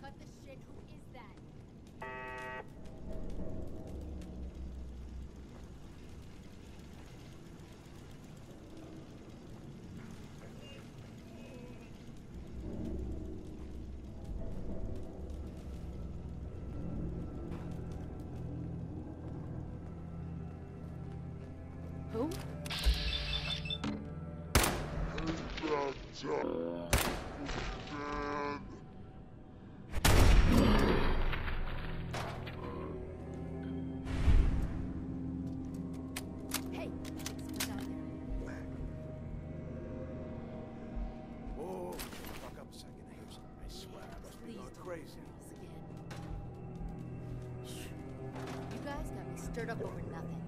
cut the shit, who is that? Who? showed up over nothing.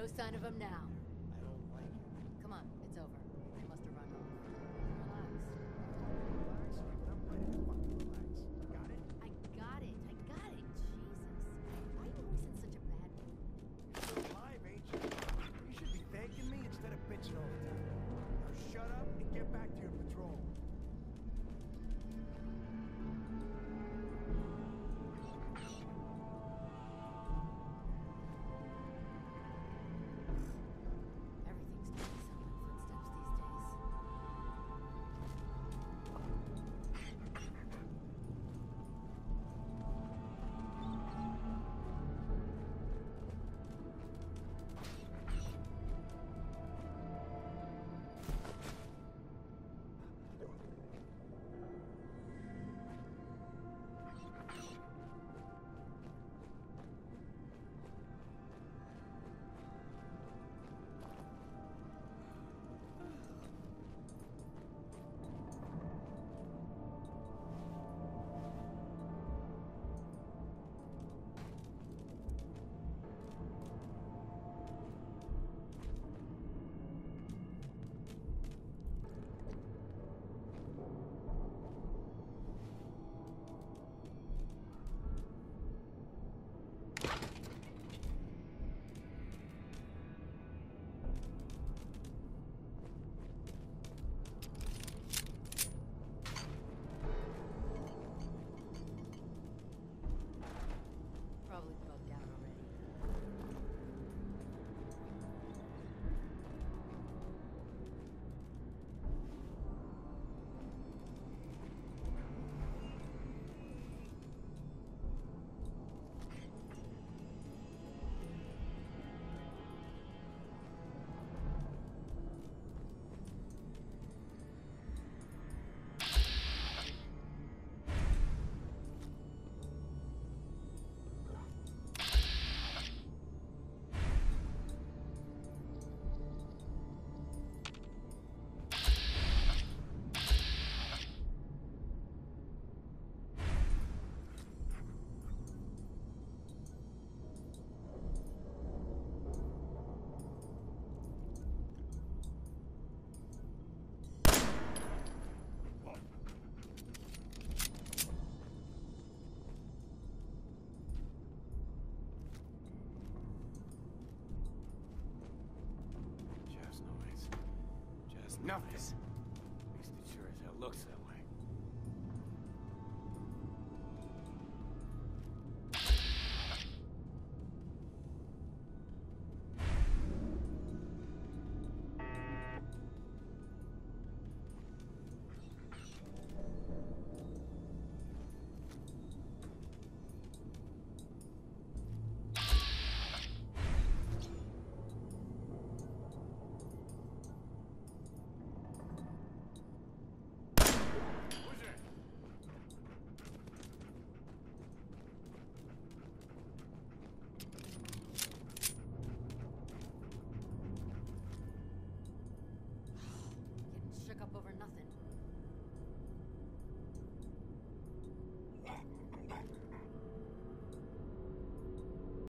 no sign of him now. nothing. At least it sure as hell looks that up over nothing.